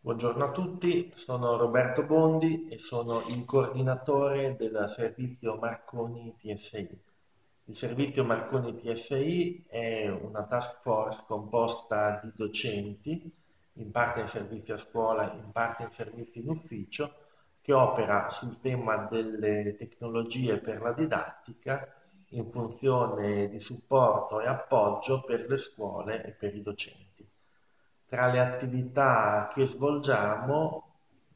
Buongiorno a tutti, sono Roberto Bondi e sono il coordinatore del servizio Marconi TSI. Il servizio Marconi TSI è una task force composta di docenti, in parte in servizio a scuola, in parte in servizio in ufficio, che opera sul tema delle tecnologie per la didattica in funzione di supporto e appoggio per le scuole e per i docenti. Tra le attività che svolgiamo,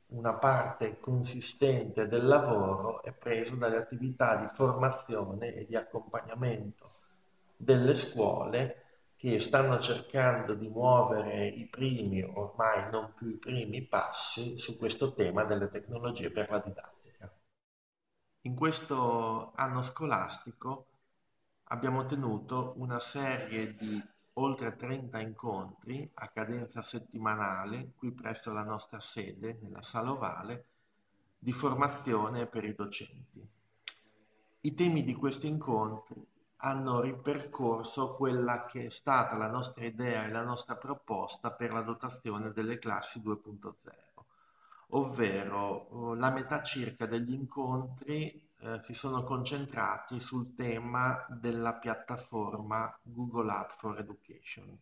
una parte consistente del lavoro è preso dalle attività di formazione e di accompagnamento delle scuole che stanno cercando di muovere i primi, ormai non più i primi passi su questo tema delle tecnologie per la didattica. In questo anno scolastico abbiamo tenuto una serie di oltre 30 incontri a cadenza settimanale qui presso la nostra sede, nella Sala Ovale, di formazione per i docenti. I temi di questi incontri hanno ripercorso quella che è stata la nostra idea e la nostra proposta per la dotazione delle classi 2.0, ovvero la metà circa degli incontri eh, si sono concentrati sul tema della piattaforma Google App for Education,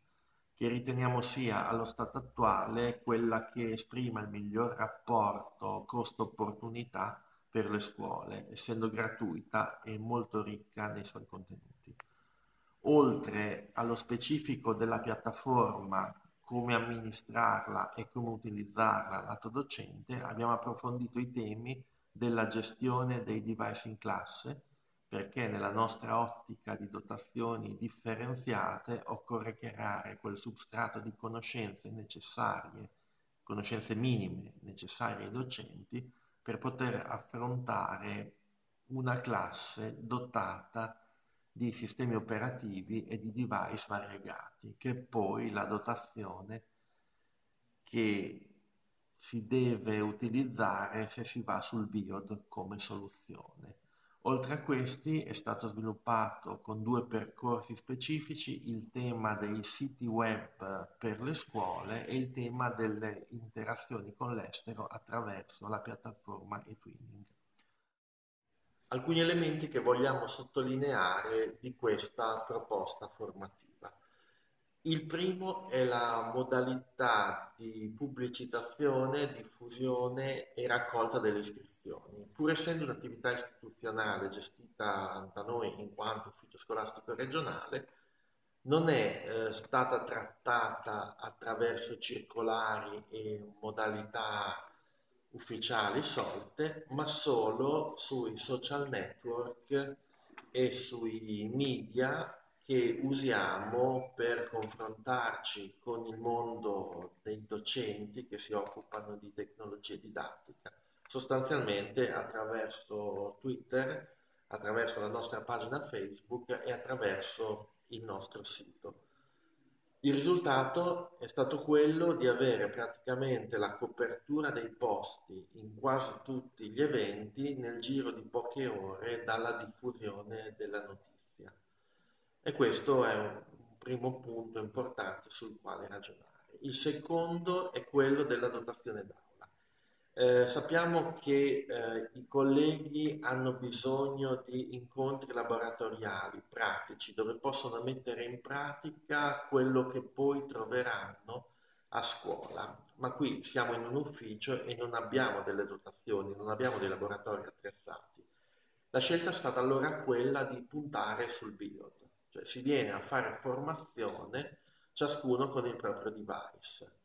che riteniamo sia allo stato attuale quella che esprima il miglior rapporto costo-opportunità per le scuole, essendo gratuita e molto ricca nei suoi contenuti. Oltre allo specifico della piattaforma, come amministrarla e come utilizzarla lato docente, abbiamo approfondito i temi della gestione dei device in classe, perché nella nostra ottica di dotazioni differenziate occorre creare quel substrato di conoscenze necessarie, conoscenze minime necessarie ai docenti per poter affrontare una classe dotata di sistemi operativi e di device variegati, che poi la dotazione che si deve utilizzare se si va sul BIOD come soluzione. Oltre a questi è stato sviluppato con due percorsi specifici il tema dei siti web per le scuole e il tema delle interazioni con l'estero attraverso la piattaforma eTwinning. Alcuni elementi che vogliamo sottolineare di questa proposta formativa. Il primo è la modalità di pubblicizzazione, diffusione e raccolta delle iscrizioni. Pur essendo un'attività istituzionale gestita da noi in quanto ufficio scolastico regionale, non è eh, stata trattata attraverso circolari e modalità ufficiali solte, ma solo sui social network e sui media che usiamo per confrontarci con il mondo dei docenti che si occupano di tecnologia didattica, sostanzialmente attraverso Twitter, attraverso la nostra pagina Facebook e attraverso il nostro sito. Il risultato è stato quello di avere praticamente la copertura dei posti in quasi tutti gli eventi nel giro di poche ore dalla diffusione della notizia. E questo è un primo punto importante sul quale ragionare. Il secondo è quello della dotazione d'aula. Eh, sappiamo che eh, i colleghi hanno bisogno di incontri laboratoriali, pratici, dove possono mettere in pratica quello che poi troveranno a scuola. Ma qui siamo in un ufficio e non abbiamo delle dotazioni, non abbiamo dei laboratori attrezzati. La scelta è stata allora quella di puntare sul biod cioè si viene a fare formazione ciascuno con il proprio device.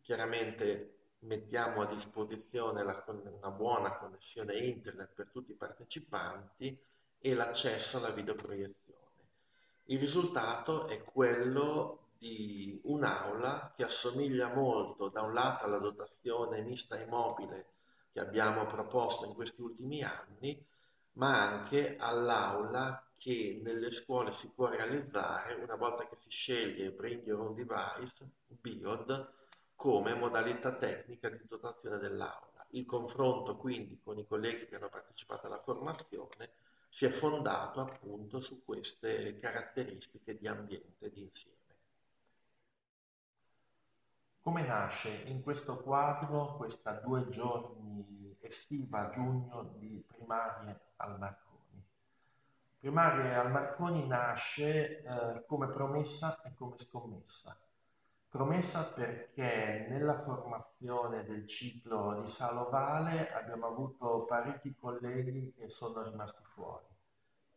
Chiaramente mettiamo a disposizione la, una buona connessione internet per tutti i partecipanti e l'accesso alla videoproiezione. Il risultato è quello di un'aula che assomiglia molto da un lato alla dotazione mista e mobile che abbiamo proposto in questi ultimi anni, ma anche all'aula che nelle scuole si può realizzare una volta che si sceglie Bring Your Own Device, BIOD, come modalità tecnica di dotazione dell'aula. Il confronto quindi con i colleghi che hanno partecipato alla formazione si è fondato appunto su queste caratteristiche di ambiente di insieme. Come nasce in questo quadro questa due giorni estiva giugno di primarie al Marconi? Primarie al Marconi nasce eh, come promessa e come scommessa. Promessa perché nella formazione del ciclo di Salovale abbiamo avuto parecchi colleghi che sono rimasti fuori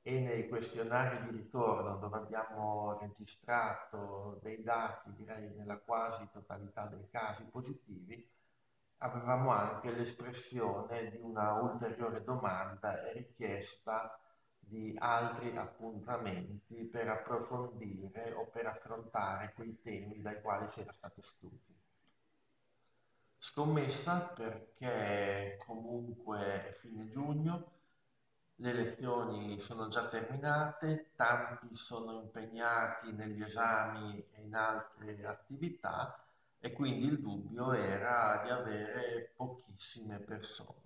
e nei questionari di ritorno dove abbiamo registrato dei dati, direi nella quasi totalità dei casi positivi, avevamo anche l'espressione di una ulteriore domanda e richiesta di altri appuntamenti per approfondire o per affrontare quei temi dai quali si era stati esclusi. Scommessa perché comunque è fine giugno, le lezioni sono già terminate, tanti sono impegnati negli esami e in altre attività e quindi il dubbio era di avere pochissime persone.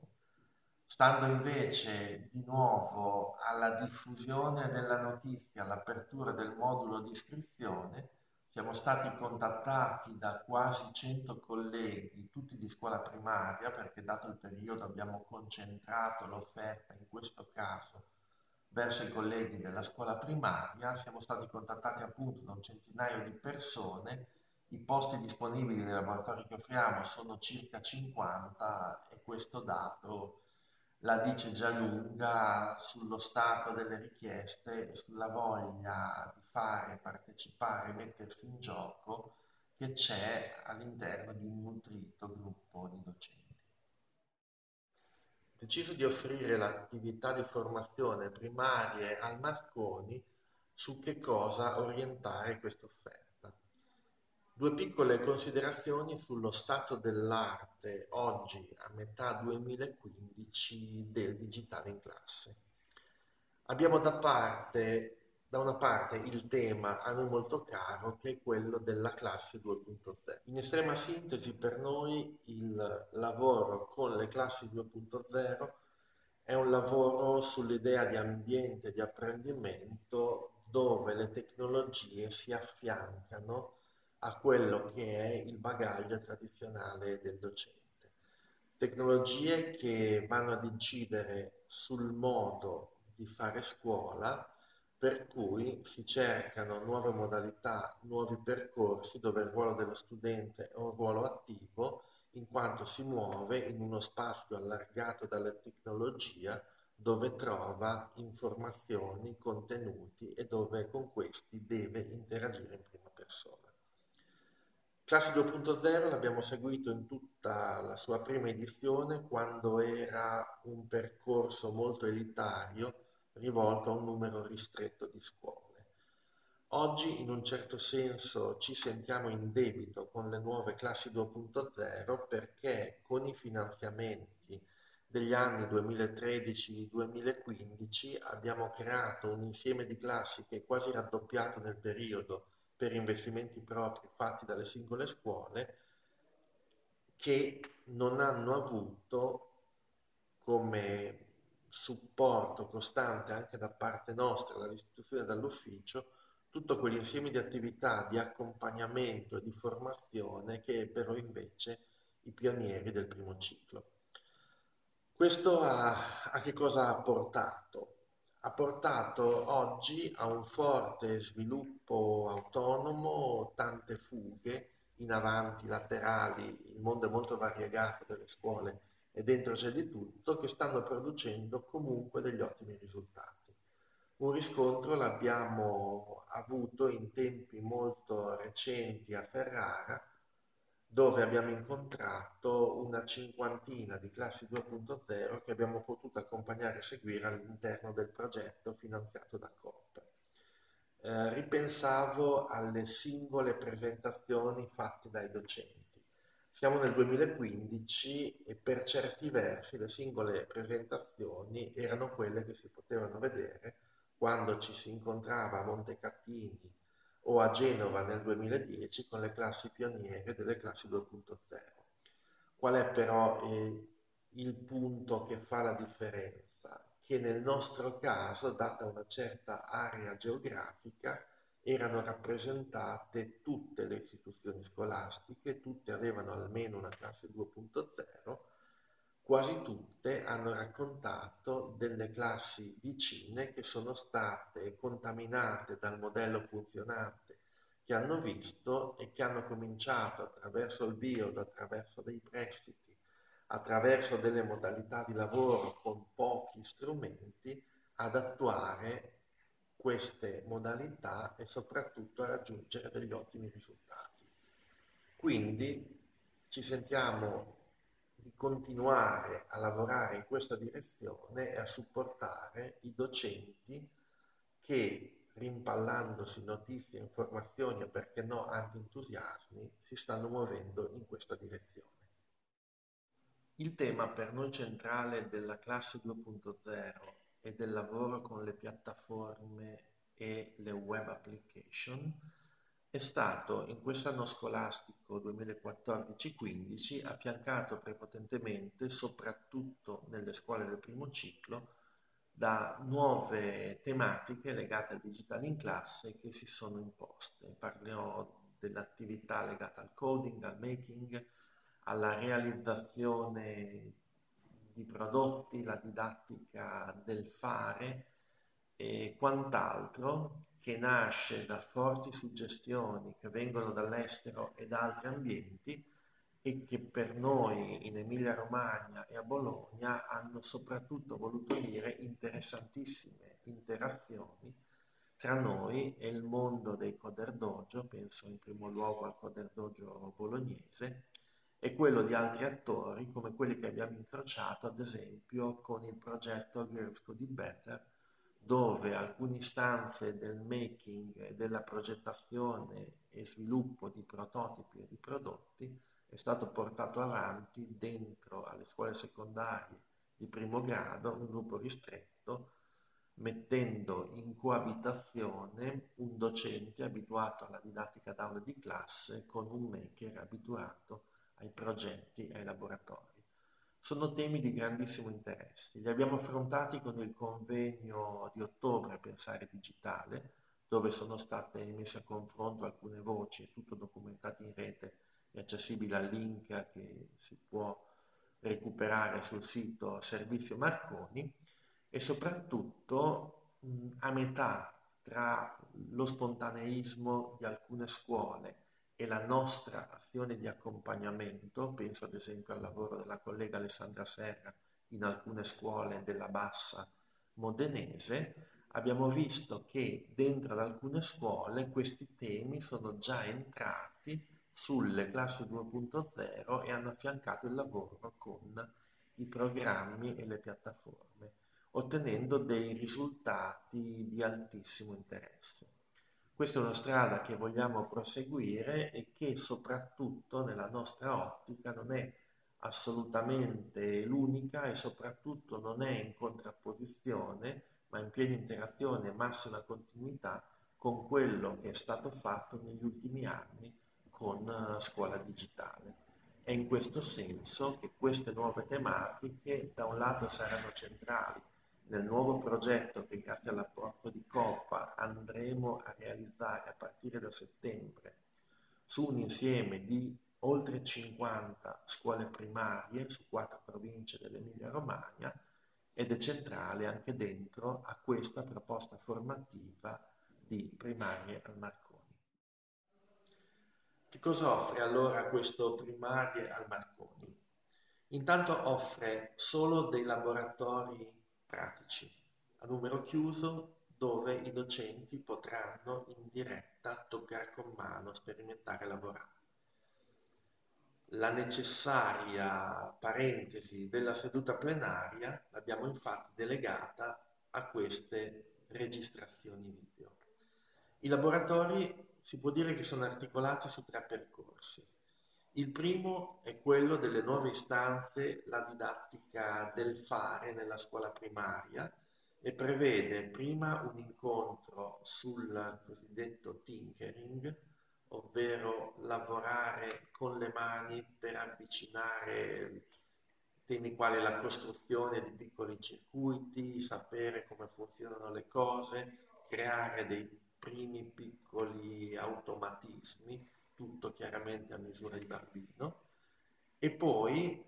Stando invece di nuovo alla diffusione della notizia, all'apertura del modulo di iscrizione, siamo stati contattati da quasi 100 colleghi, tutti di scuola primaria, perché dato il periodo abbiamo concentrato l'offerta in questo caso verso i colleghi della scuola primaria, siamo stati contattati appunto da un centinaio di persone, i posti disponibili nei laboratori che offriamo sono circa 50 e questo dato la dice già lunga sullo stato delle richieste e sulla voglia di fare, partecipare, mettersi in gioco che c'è all'interno di un nutrito gruppo di docenti. Deciso di offrire l'attività di formazione primarie al Marconi su che cosa orientare questa offerta. Due piccole considerazioni sullo stato dell'arte oggi, a metà 2015, del digitale in classe. Abbiamo da, parte, da una parte il tema a noi molto caro che è quello della classe 2.0. In estrema sintesi per noi il lavoro con le classi 2.0 è un lavoro sull'idea di ambiente di apprendimento dove le tecnologie si affiancano a quello che è il bagaglio tradizionale del docente. Tecnologie che vanno ad incidere sul modo di fare scuola, per cui si cercano nuove modalità, nuovi percorsi dove il ruolo dello studente è un ruolo attivo in quanto si muove in uno spazio allargato dalla tecnologia dove trova informazioni, contenuti e dove con questi deve interagire in prima persona. Classe 2.0 l'abbiamo seguito in tutta la sua prima edizione quando era un percorso molto elitario rivolto a un numero ristretto di scuole. Oggi in un certo senso ci sentiamo in debito con le nuove classi 2.0 perché con i finanziamenti degli anni 2013-2015 abbiamo creato un insieme di classi che è quasi raddoppiato nel periodo per investimenti propri fatti dalle singole scuole che non hanno avuto come supporto costante anche da parte nostra, dall'istituzione e dall'ufficio, tutto quell'insieme di attività di accompagnamento e di formazione che ebbero invece i pionieri del primo ciclo. Questo a, a che cosa ha portato? Ha portato oggi a un forte sviluppo autonomo, tante fughe in avanti, laterali, il mondo è molto variegato delle scuole e dentro c'è di tutto, che stanno producendo comunque degli ottimi risultati. Un riscontro l'abbiamo avuto in tempi molto recenti a Ferrara, dove abbiamo incontrato una cinquantina di classi 2.0 che abbiamo potuto accompagnare e seguire all'interno del progetto finanziato da COP. Eh, ripensavo alle singole presentazioni fatte dai docenti. Siamo nel 2015 e per certi versi le singole presentazioni erano quelle che si potevano vedere quando ci si incontrava a Montecattini o a Genova nel 2010 con le classi pioniere delle classi 2.0. Qual è però eh, il punto che fa la differenza? Che nel nostro caso, data una certa area geografica, erano rappresentate tutte le istituzioni scolastiche, tutte avevano almeno una classe 2.0, quasi tutte hanno raccontato delle classi vicine che sono state contaminate dal modello funzionante che hanno visto e che hanno cominciato attraverso il BIOD, attraverso dei prestiti, attraverso delle modalità di lavoro con pochi strumenti, ad attuare queste modalità e soprattutto a raggiungere degli ottimi risultati. Quindi ci sentiamo di continuare a lavorare in questa direzione e a supportare i docenti che rimpallandosi notizie, informazioni e perché no anche entusiasmi si stanno muovendo in questa direzione. Il tema per noi centrale della classe 2.0 e del lavoro con le piattaforme e le web application è stato in quest'anno scolastico 2014-15 affiancato prepotentemente, soprattutto nelle scuole del primo ciclo, da nuove tematiche legate al digitale in classe che si sono imposte. Parlerò dell'attività legata al coding, al making, alla realizzazione di prodotti, la didattica del fare e quant'altro che nasce da forti suggestioni che vengono dall'estero e da altri ambienti e che per noi in Emilia Romagna e a Bologna hanno soprattutto voluto dire interessantissime interazioni tra noi e il mondo dei Coder Dojo, penso in primo luogo al Coder Dojo bolognese, e quello di altri attori come quelli che abbiamo incrociato ad esempio con il progetto Girls It Better dove alcune istanze del making della progettazione e sviluppo di prototipi e di prodotti è stato portato avanti dentro alle scuole secondarie di primo grado, un gruppo ristretto, mettendo in coabitazione un docente abituato alla didattica d'aula di classe con un maker abituato ai progetti e ai laboratori. Sono temi di grandissimo interesse. Li abbiamo affrontati con il convegno di ottobre Pensare Digitale, dove sono state messe a confronto alcune voci tutto documentato in rete e accessibile al link che si può recuperare sul sito Servizio Marconi e soprattutto a metà tra lo spontaneismo di alcune scuole e la nostra azione di accompagnamento, penso ad esempio al lavoro della collega Alessandra Serra in alcune scuole della bassa modenese, abbiamo visto che dentro ad alcune scuole questi temi sono già entrati sulle classi 2.0 e hanno affiancato il lavoro con i programmi e le piattaforme, ottenendo dei risultati di altissimo interesse. Questa è una strada che vogliamo proseguire e che soprattutto nella nostra ottica non è assolutamente l'unica e soprattutto non è in contrapposizione, ma in piena interazione e massima continuità con quello che è stato fatto negli ultimi anni con eh, scuola digitale. È in questo senso che queste nuove tematiche da un lato saranno centrali nel nuovo progetto che grazie all'apporto di Coppa andremo a realizzare a partire da settembre su un insieme di oltre 50 scuole primarie su quattro province dell'Emilia Romagna ed è centrale anche dentro a questa proposta formativa di primarie al Marconi. Che cosa offre allora questo primarie al Marconi? Intanto offre solo dei laboratori pratici a numero chiuso dove i docenti potranno in diretta toccare con mano, sperimentare e lavorare. La necessaria parentesi della seduta plenaria l'abbiamo infatti delegata a queste registrazioni video. I laboratori si può dire che sono articolati su tre percorsi. Il primo è quello delle nuove istanze, la didattica del fare nella scuola primaria e prevede prima un incontro sul cosiddetto tinkering, ovvero lavorare con le mani per avvicinare temi quali la costruzione di piccoli circuiti, sapere come funzionano le cose, creare dei primi piccoli automatismi, tutto chiaramente a misura di bambino. E poi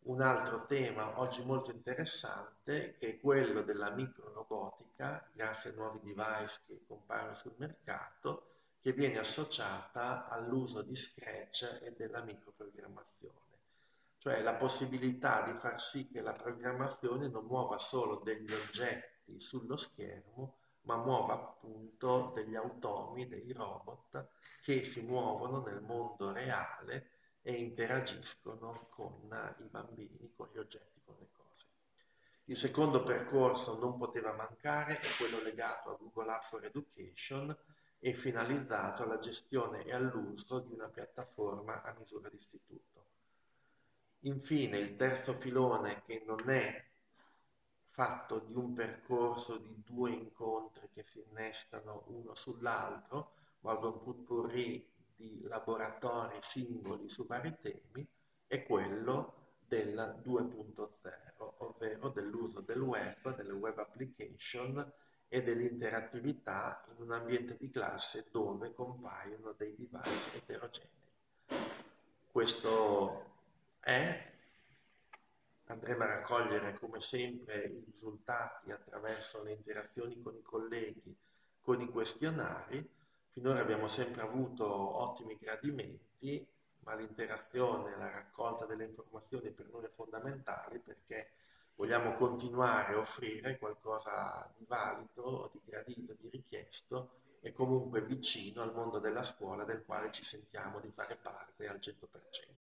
un altro tema oggi molto interessante che è quello della microrobotica, grazie ai nuovi device che compaiono sul mercato, che viene associata all'uso di Scratch e della microprogrammazione, cioè la possibilità di far sì che la programmazione non muova solo degli oggetti sullo schermo, ma muova appunto degli automi, dei robot che si muovono nel mondo reale e interagiscono con i bambini, con gli oggetti, con le cose. Il secondo percorso non poteva mancare, è quello legato a Google Apps for Education e finalizzato alla gestione e all'uso di una piattaforma a misura di istituto. Infine, il terzo filone che non è fatto di un percorso di due incontri che si innestano uno sull'altro, ma un putpurri di laboratori singoli su vari temi è quello del 2.0, ovvero dell'uso del web, delle web application e dell'interattività in un ambiente di classe dove compaiono dei device eterogenei. Questo è, andremo a raccogliere come sempre i risultati attraverso le interazioni con i colleghi, con i questionari, Finora abbiamo sempre avuto ottimi gradimenti, ma l'interazione, la raccolta delle informazioni per noi è fondamentale perché vogliamo continuare a offrire qualcosa di valido, di gradito, di richiesto e comunque vicino al mondo della scuola del quale ci sentiamo di fare parte al 100%.